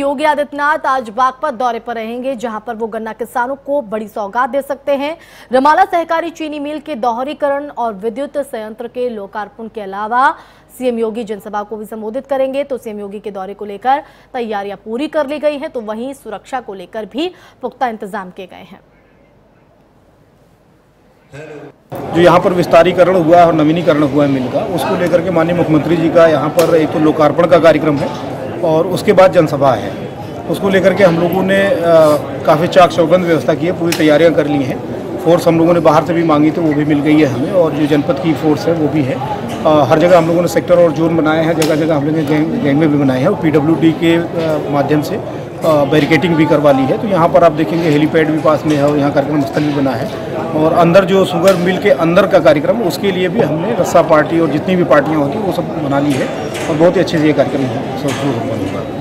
योगी आदित्यनाथ आज बागपत दौरे पर रहेंगे, जहाँ पर वो गन्ना किसानों को बड़ी सौगात दे सकते हैं। रमाला सहकारी चीनी मिल के दोहरीकरण और विद्युत संयंत्र के लोकार्पण के अलावा सीएम योगी जनसभा को भी संबोधित करेंगे। तो सीएम योगी के दौरे को लेकर तैयारियाँ पूरी कर ली गई है तो वहीं सुरक्षा को लेकर भी पुख्ता इंतज़ाम किए गए हैं। जो यहाँ पर विस्तारीकरण हुआ है और नवीनीकरण हुआ है मिल का, उसको लेकर के माननीय मुख्यमंत्री जी का यहाँ पर एक तो लोकार्पण का कार्यक्रम है। और उसके बाद जनसभा है। उसको लेकर के हम लोगों ने काफ़ी चाक चौबंद व्यवस्था की है, पूरी तैयारियाँ कर ली हैं। फोर्स हम लोगों ने बाहर से भी मांगी तो वो भी मिल गई है हमें और जो जनपद की फोर्स है वो भी है आ, हर जगह हम लोगों ने सेक्टर और जोन बनाए हैं जगह जगह हम लोगों ने गैंग गैंग में भी बनाए हैं और पी के माध्यम से बैरिकेटिंग भी करवा ली है तो यहाँ पर आप देखेंगे हेलीपैड भी पास में है और यहाँ कार्यक्रम स्थल भी बना है और अंदर जो शुगर मिल के अंदर का कार्यक्रम उसके लिए भी हमने रस्सा पार्टी और जितनी भी पार्टियाँ होती वो सब बना ली है और बहुत ही अच्छे से ये कार्यक्रम सब शुरू होगा